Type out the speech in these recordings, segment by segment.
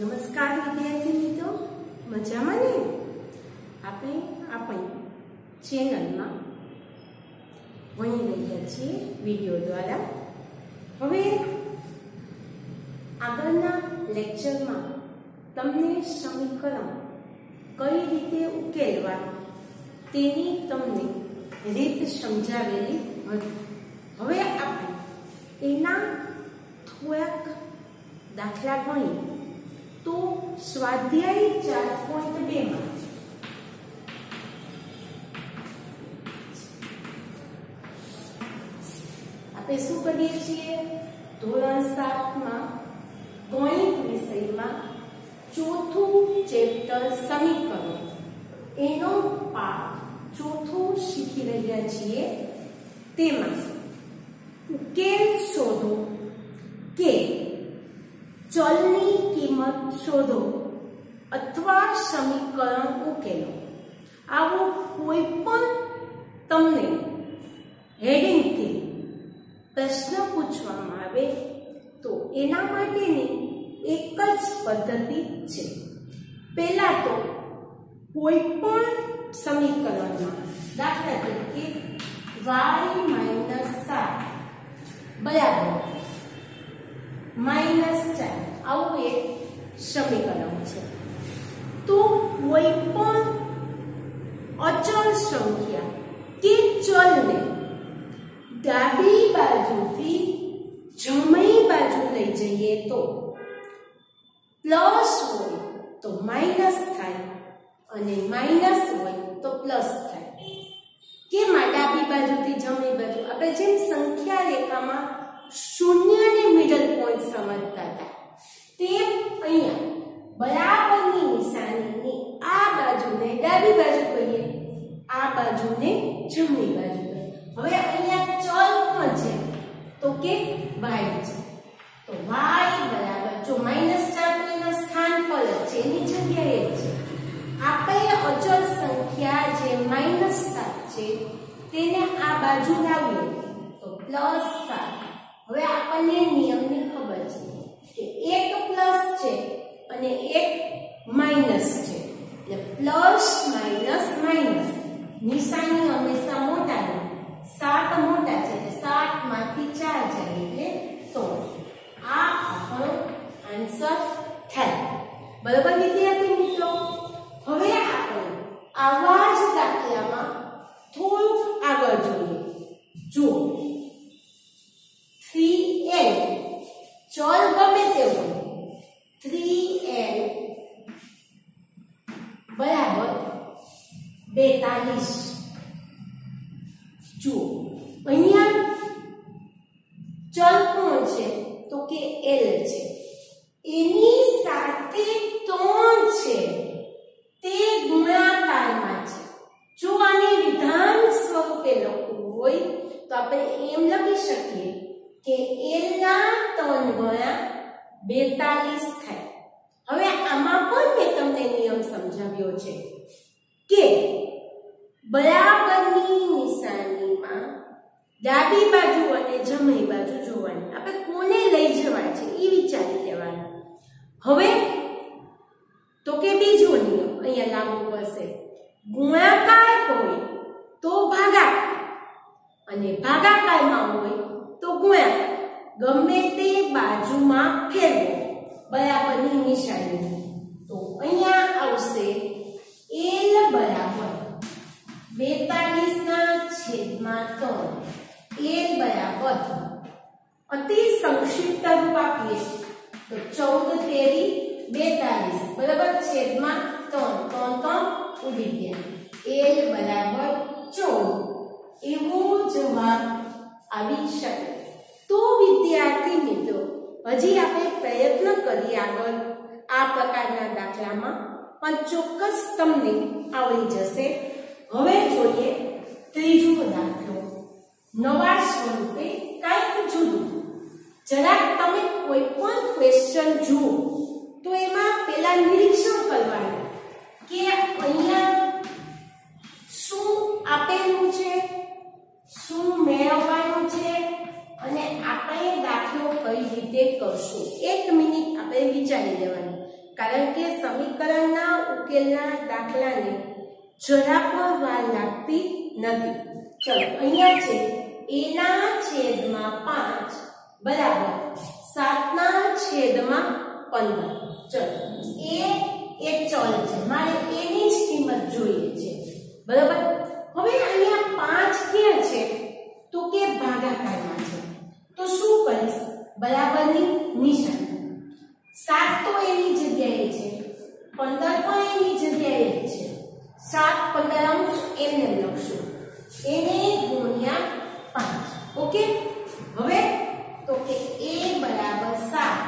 નમસ્કાર વિદ્યાર્થી મિત્રો. મજામાં ને? આપણે આપણી ચેનલમાં ભણી રહ્યા છીએ વીડિયો દ્વારા. હવે આગળના લેક્ચરમાં તમને સમીકરણ કઈ રીતે ઉકેલવા તેની તમને રીત સમજાવેલી હતી. હવે આપણે એના થોડાક દાખલા ગણીએ. તો સ્વાધ્યાય ચાર પોઈન્ટ બે માં. આપણે શું કરીએ છીએ? ધોરણ સાતમાં ગણિત વિષયમાં ચોથું ચેપ્ટર સમીકરણ એનો પાઠ ચોથો શીખી રહ્યા છીએ. તેમાં ઉકેલ શોધો? કે ચલની કિંમત શોધો અથવા સમીકરણ ઉકેલો. આવો કોઈ પણ તમને હેડિંગથી પ્રશ્ન પૂછવામાં આવે તો એના માટેની એક જ પદ્ધતિ છે. પહેલા તો કોઈ પણ સમીકરણમાં દાખલા તરીકે y માઇનસ સાત. બરાબર. માઇનસ ચાર આવું એક સમીકરણ છે. તો કોઈ પણ અચળ સંખ્યા કે ચલને ડાબી બાજુથી જમણી બાજુ લઈ જઈએ તો પ્લસ હોય તો માઇનસ થાય અને માઇનસ હોય તો પ્લસ થાય. કેમ ડાબી બાજુથી જમણી બાજુ? આપણે જેમ સંખ્યા રેખામાં શૂન્યને મિડલ પોઈન્ટ સમજતા હતા. તે અહીંયા બરાબરની નિશાનીની આ બાજુને ડાબી બાજુ કહીએ, આ બાજુને જમણી બાજુ હવે અહીંયા ચલ કોણ છે, તો કે y છે. તો y બરાબર, જો માઇનસ ચાર તો એના સ્થાન પર છે, એની જગ્યાએ છે. આપણે અચળ સંખ્યા જે માઇનસ સાત છે, તેને આ બાજુ લાવીએ તો પ્લસ સાત હવે આપણને નિયમની ખબર છે કે એક પ્લસ છે અને એક માઇનસ છે એટલે પ્લસ માઇનસ માઇનસ નિશાની હંમેશા મોટા હોય સાત મોટા છે એટલે સાત માંથી ચાર જાય એટલે તો આ આપણો આન્સર થાય બરાબર વિદ્યાર્થી મિત્રો હવે આપણે આવા જ દાખલામાં થોડુંક આગળ જોઈએ જુઓ 3l ચલ ગમે તે હોય 3l બરાબર 42 જુઓ અહીંયા ચલ કોણ છે? તો કે l છે એની સાથે 3 છે તે ગુણાકારમાં છે જો આને વિધાન સ્વરૂપે લખવું હોય તો આપણે એમ લખી શકીએ કે l ના 3 ગણા 42 થાય હવે આમાં પણ મેં તમને નિયમ સમજાવ્યો છે કે બરાબરની નિશાનીમાં ડાબી બાજુ અને જમણી બાજુ જોવાની આપણે કોને લઈ જવા છે એ વિચારી લેવાનું હવે તો કે બીજો અહીંયા લાગુ પડશે ગુણાકાર હોય તો ભાગાકાર. અને ભાગાકારમાં હોય તો ગુણાકાર. ગમે તે બાજુમાં ફેરવો. બરાબરની નિશાની. તો અહીંયા આવશે એલ બરાબર 42 ના છેદમાં ત્રણ. એલ બરાબર અતિ સંક્ષિપ્ત રૂપ આપીએ. તો ચૌદ તેરી 42 બરાબર છેદમાં 3 3 3 ઉડી ગયા. એલ બરાબર ચૌદ. એવો જવાબ આવી શકે. તો વિદ્યાર્થી મિત્રો, હજી આપણે પ્રયત્ન કરીએ આગળ. આ પ્રકારના દાખલામાં પણ ચોક્કસ તમને આવડી જશે. હવે જોઈએ ત્રીજો દાખલો. નવા સ્વરૂપે કંઈક જુદું. જરાક તમે કોઈ પણ ક્વેશ્ચન જુઓ, તો એમાં પેલા નિરીક્ષણ કરવાનું. કે અહીંયા શું આપેલું છે? શું મેળવવાનું છે? અને આપણે દાખલો કઈ રીતે કરશું? એક મિનિટ આપણે વિચારી લેવાનું. કારણ કે સમીકરણના ઉકેલના દાખલાને જરા પણ વાર લાગતી નથી. ચલો, અહીંયા છે. એના છેદમાં પાંચ, બરાબર. સાતના છેદમાં પંદર. ચલો, એ એક ચલ છે. મારે એની જ કિંમત જોઈએ છે. બરાબર? હવે અહીંયા પાંચ ક્યાં છે? તો કે ભાગાકારમાં છે. તો શું કરીશ? બરાબરની નિશાની. સાત તો એની જગ્યાએ છે. પંદર પણ એની જગ્યાએ છે. સાત પંદર અંશ એમને લખશું. એને ગુણ્યા પાંચ. ઓકે? હવે તો કે એ બરાબર સાત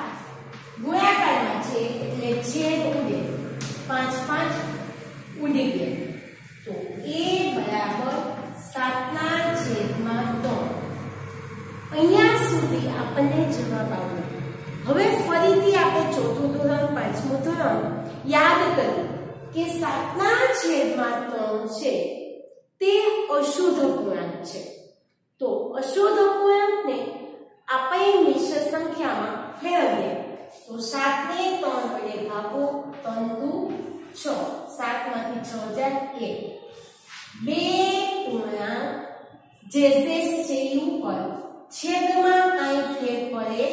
ગુણાકારમાં છે એટલે છેદ ઉડે પાંચ પાંચ ઉડી ગયા તો એ બરાબર સાતના છેદમાં ત્રણ અહીંયા સુધી આપણને જવાબ આવ્યો હવે ફરીથી આપણે ચોથું ધોરણ, પાંચમું ધોરણ યાદ કરીએ કે સાતના છેદમાં ત્રણ છે, તે અશુદ્ધ પૂર્ણાંક છે. તો અશુદ્ધ પૂર્ણાંકને આપણે મિશ્ર સંખ્યામાં ફેરવીએ. તો સાતને ત્રણ વડે ભાગો, ત્રણ છ. સાતમાંથી છ હજાર એક. બે પૂર્ણાંક જે શેષ છે ઉપર છેદમાં કાંઈ ફેર પડે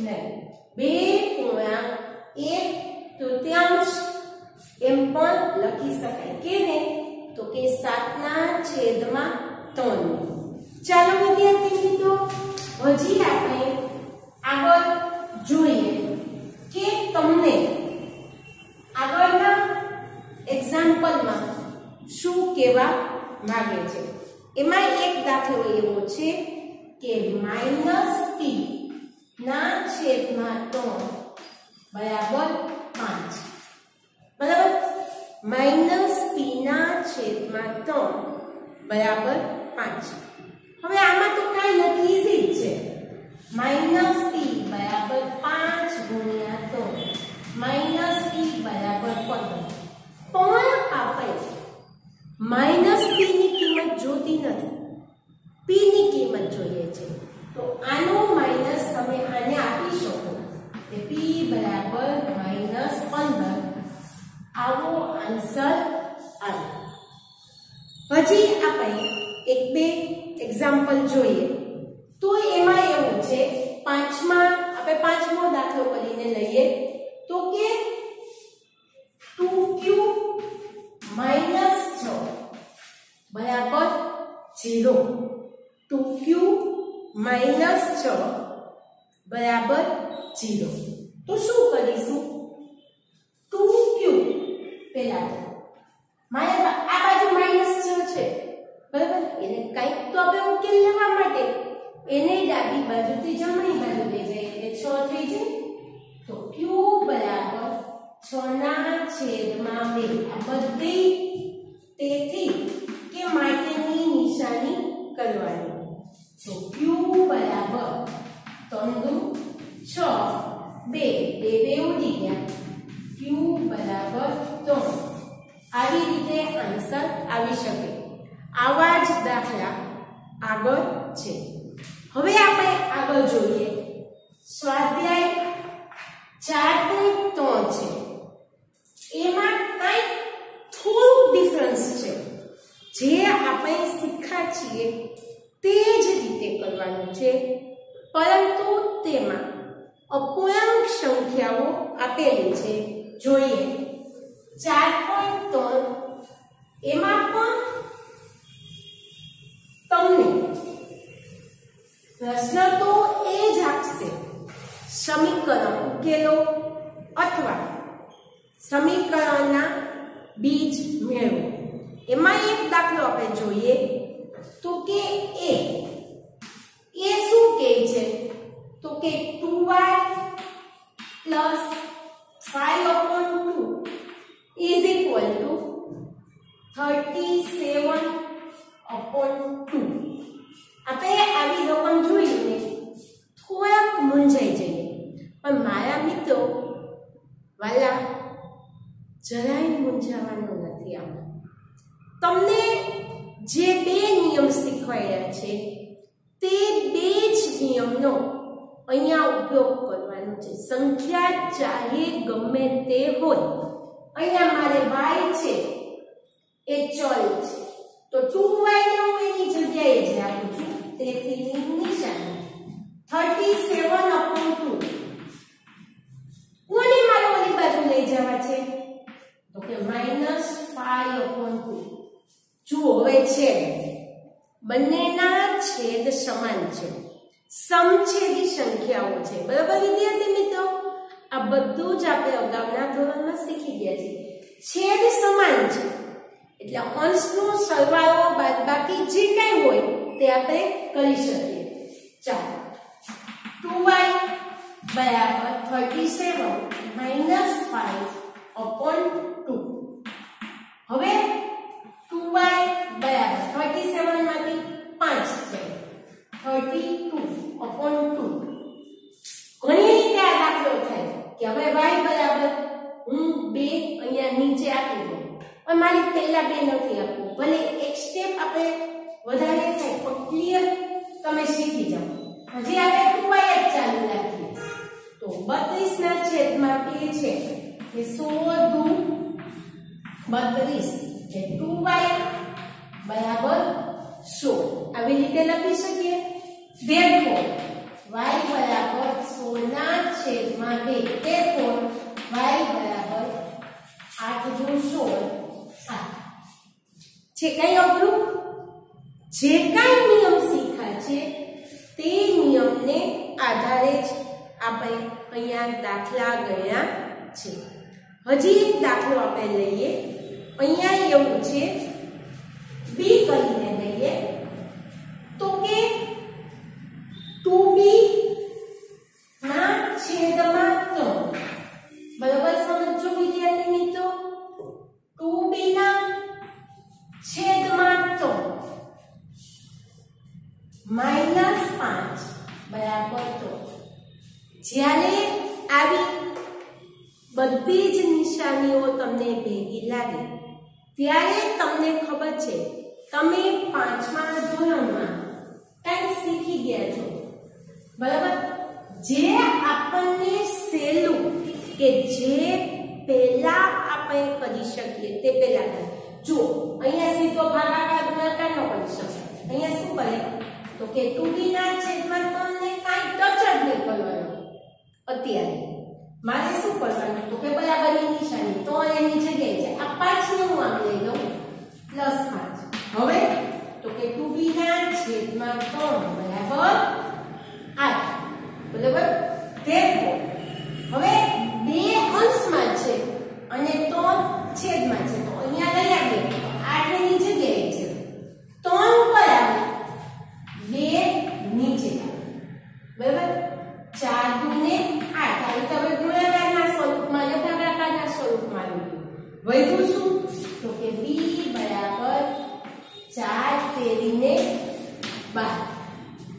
નહીં. બે પૂર્ણાંક એક તૃતીયાંશ. એમ પણ લખી શકાય. કેને તો કે સાતના છેદમાં ત્રણ. ચાલો વિદ્યાર્થી મિત્રો, હજી આપણે આગળ જોઈએ કે તમને આગળના એક્ઝામ્પલમાં શું કહેવા માંગે છે. એમાં એક દાખલો એવો છે કે માઇનસ ટી ના છેદમાં ત્રણ બરાબર પાંચ. બરાબર? માઇનસ ટી ના છેદમાં ત્રણ બરાબર પાંચ હવે આમાં તો કાંઈ નથી ઈઝી જ છે માઇનસ ટી બરાબર પાંચ ગુણ્યા ત્રણ માઇનસ ટી બરાબર પંદર પણ આપણે માઇનસ પી ની કિંમત જોતી નથી પી ની કિંમત જોઈએ છે તો આનો માઇનસ તમે આને આપી શકો કે પી બરાબર માઇનસ પંદર આવો આન્સર આવે હજી આપણે એક બે એક્ઝામ્પલ જોઈએ તો એમાં એવું છે પાંચમા, આપણે પાંચમો દાખલો કરીને લઈએ. તો કે 2q માઇનસ છ. બરાબર 0 2q માઇનસ છ. બરાબર ઝીરો તો શું કરીશું 2q પેલા મારે આ બાજુ માઇનસ છ છે બરાબર એને કંઈક તો આપણે ઉકેલ લેવા માટે એને ડાબી બાજુથી જમણી બાજુ લઈ જઈએ એટલે 6 થઈ જાય તો q બરાબર 6 ના છેદમાં 2 આ બધી તેથી કે માટેની નિશાની કરવાની તો q બરાબર 3 દુ 6 2 બે બે ઉડી ગયા q બરાબર 3 આવી રીતે આન્સર આવી શકે આવા જ દાખલા આગળ છે હવે આપણે આગળ જોઈએ સ્વાધ્યાય ચાર પોઈન્ટ ત્રણ છે એમાં કંઈક થોડુંક ડિફરન્સ છે જે આપણે શીખ્યા છીએ તે જ રીતે કરવાનું છે. પરંતુ તેમાં અપૂર્ણાંક સંખ્યાઓ આપેલી છે. જોઈએ. ચાર પોઈન્ટ ત્રણ. એમાં પણ તમને પ્રશ્ન તો એ જ આપશે. સમીકરણ ઉકેલો અથવા સમીકરણના બીજ મેળવો. એમાં એક દાખલો આપણે જોઈએ તો કે એ એ શું કહે છે તો કે 2y 5 upon 2 is equal to 37 upon 2 આપણે આવી રકમ જોઈને થોડાક મૂંઝાઈ જઈએ પણ મારા મિત્રો વાલા જરાય મૂંઝાવાનું નથી આમાં તમને જે બે નિયમ શીખવાડ્યા છે, તે બે જ નિયમનો અહીંયા ઉપયોગ કરવાનો છે. સંખ્યા ચાહે ગમે તે હોય. અહીંયા મારે y છે, એ ચલ છે. તો 2y ને હું એની જગ્યાએ જ રાખું છું. તેથી નિશાની. 37 upon 2 કોને મારે ઓલી બાજુ લઈ જવા છે તો કે માઇનસ 5 upon 2 જુઓ હવે છે. બંનેના છેદ સમાન છે. સમછેદી સંખ્યાઓ છે. બરાબર વિદ્યાર્થી મિત્રો? આ બધું જ આપણે અગાઉના ધોરણમાં શીખી ગયા છીએ. છેદ સમાન છે. એટલે અંશનો સરવાળો બાદબાકી જે કંઈ હોય તે આપણે કરી શકીએ. ચાલો. ટુ વાય બરાબર 37 માઇનસ ફાઈવ અપોન ટુ. હવે 2y બરાબર. 37 માંથી 5 છે. 32 અપોન 2 ઘણી રીતે આ દાખલો થાય. કે હવે y બરાબર હું 2 અહીંયા નીચે આપી દઉં. પણ મારી પહેલા બે નથી આપવું. ભલે એક સ્ટેપ આપણે વધારે થાય, પણ ક્લિયર તમે શીખી જાઓ. હજી આપણે 2y જ ચાલુ રાખીએ. તો 32 ના છેદમાં 2 છે. કે 16 દુ 32 એટલે 2y બરાબર? 16 આવી રીતે લખી શકીએ? therefore y બરાબર 16 ના છેદમાં 2 therefore y બરાબર 8 દુ 16 7 છે કઈ અઘરું? જે કાંઈ નિયમ શીખ્યા છે, તે નિયમને આધારે જ આપણે અહીંયા દાખલા ગણ્યા છે. હજી એક દાખલો આપણે લઈએ. અહીંયા એવું છે બી કરીને લઈએ તો કે 2b ના છેદમાં 3 બરાબર સમજો વિદ્યાર્થી મિત્રો 2b ના છેદમાં 3 માઇનસ 5 બરાબર તો જ્યારે આવી બધી જ નિશાનીઓ તમને ભેગી લાગે ત્યારે તમને ખબર છે તમે પાંચમા ધોરણમાં કંઈક શીખી ગયા છો. બરાબર? જે આપણને સહેલું કે જે પહેલા આપણે કરી શકીએ, તે પહેલા જો, અહીંયા સીધો ભાગાકાર ગુણાકાર ન કરી શકાય અહીંયા શું કરે? તો કે 2b ના છેદમાં તમને કાંઈ ટચ જ નહીં કરવાનો. અત્યારે. મારે શું કરવાનું? તો કે બરાબરની નિશાની. તો એની જગ્યાએ છે આ પાંચને હું આમ લઈ લઉં પ્લસ પાંચ હવે, તો કે 2b ના છેદમાં 3 બરાબર? 8 બરાબર? Therefore, હવે બે અંશમાં છે અને 3 છેદમાં છે. તો અહીંયા લઈ આવીએ. તો 8 ની જગ્યાએ છે. 3 ઉપર આવે બે નીચે. બરાબર? ચાર દુને આઠ. આવી તમે ગુણાકારના સ્વરૂપમાં ભાગાકારના સ્વરૂપમાં આવ્યું વધ્યું શું? ચાર તેરીને બાર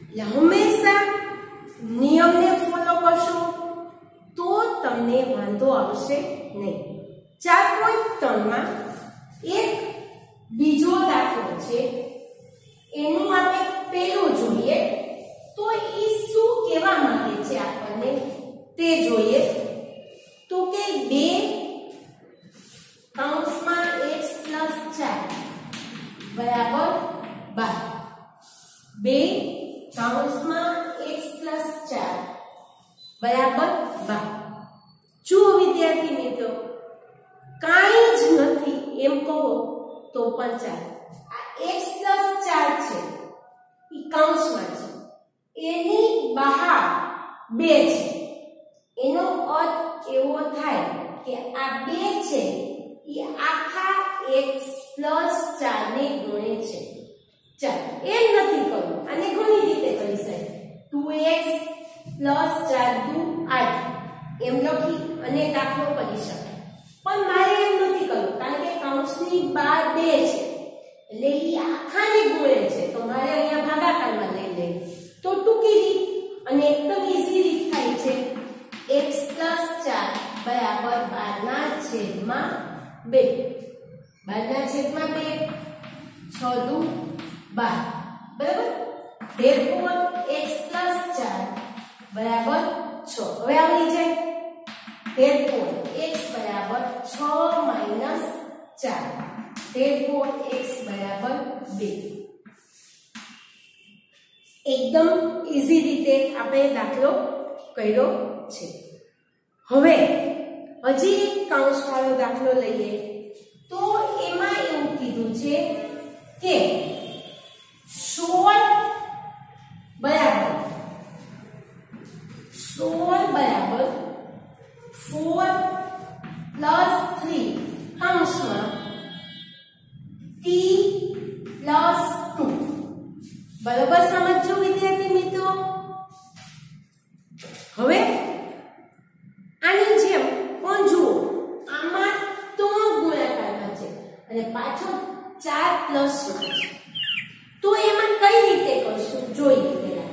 એટલે હંમેશા નિયમને ફોલો કરશો તો તમને વાંધો આવશે નહીં. ચાર પોઈન્ટ ત્રણમાં એક બીજો દાખલો છે એનું આપણે પેલું જોઈએ તો એ શું કહેવા માંગે છે આપણને તે જોઈએ તો કે બે કૌંસમાં x 4 બરાબર 12 બે કૌંસમાં x 4 બરાબર 12 જુઓ વિદ્યાર્થી મિત્રો કાંઈ જ નથી એમ કહો તો પણ ચાલે આ x 4 છે ઈ કૌંસમાં છે એની બહાર બે છે એનો અર્થ એવો થાય કે આ બે છે એ આખા x 4 ને ગુણે છે ચાલ બરાબર therefore x 4 બરાબર છ. હવે આવી જાય therefore x બરાબર છ માઇનસ ચાર. therefore x બરાબર બે. એકદમ ઈઝી રીતે આપણે દાખલો કર્યો છે. હવે હજી એક કાઉન્સવાળો દાખલો લઈએ. તો એમાં એવું કીધું છે કે સોળ બરાબર સોળ બરાબર ફોર પ્લસ થ્રી કૌંસમાં ટી પ્લસ ટુ બરોબર સમજો વિદ્યાર્થી મિત્રો હવે આની જેમ પણ જુઓ આમાં ત્રણ ગુણાકારમાં છે અને પાછો ચાર પ્લસ છે તો એમાં કઈ રીતે કરશું જોઈએ પહેલા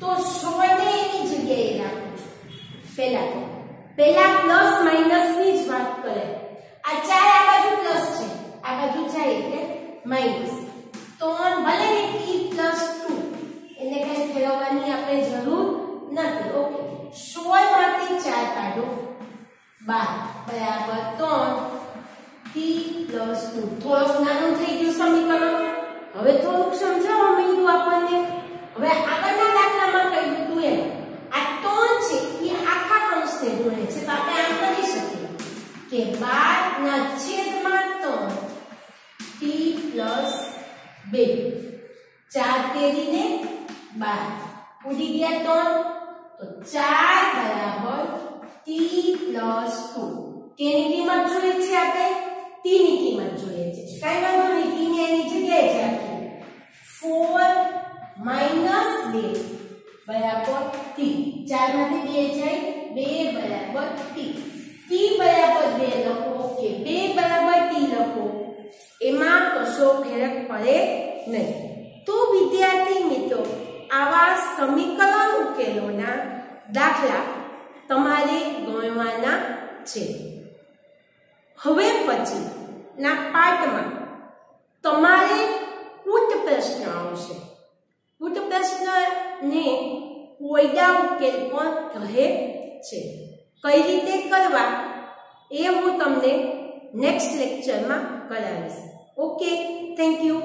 તો સોળને એની જગ્યાએ રાખું છું પહેલા તો પહેલા પ્લસ માઇનસની જ વાત કરે આ ચાર આ બાજુ પ્લસ છે આ બાજુ જાય એટલે માઇનસ. ત્રણ ભલે ને t પ્લસ ટુ, એટલે કઈ ફેરવવાની આપણે જરૂર નથી. ઓકે. સોળમાંથી ચાર કાઢો. બાર. બરાબર. ત્રણ. T plus two. થોડોક નાનું થઈ ગયું સમીકરણ. હવે થોડુંક સમજાવવા માંડ્યું આપણને. હવે આગળના દાખલામાં કહ્યું હતું એમ. આ ત્રણ છે, એ આખા કૌંસને ગુણે છે. તો આપણે આમ કરી શકીએ. કે બાર ના 3 t 2 ચાર તેરીને 12 ઉડી ગયા 3 તો 4 બરાબર t 2 કેની કિંમત જોઈએ છે આપણે t ની કિંમત જોઈએ છે કઈ વાંધો નહીં t ને એની જગ્યાએ જ રાખીએ 4 માઇનસ 2 બરાબર t 4 માંથી 2 જાય 2 બરાબર t t બરાબર 2 લખો કે 2 બરાબર t લખો એમાં કશો ફેરક પડે નહીં. તો વિદ્યાર્થી મિત્રો, આવા સમીકરણ ઉકેલોના દાખલા તમારે ગણવાના છે. હવે પછી ના પાઠમાં તમારે કૂટ પ્રશ્ન આવશે. કૂટ પ્રશ્નને કોયડા ઉકેલ પણ કહે છે. કઈ રીતે કરવા? એ હું તમને નેક્સ્ટ લેક્ચરમાં કરાવીશ. Okay, thank you.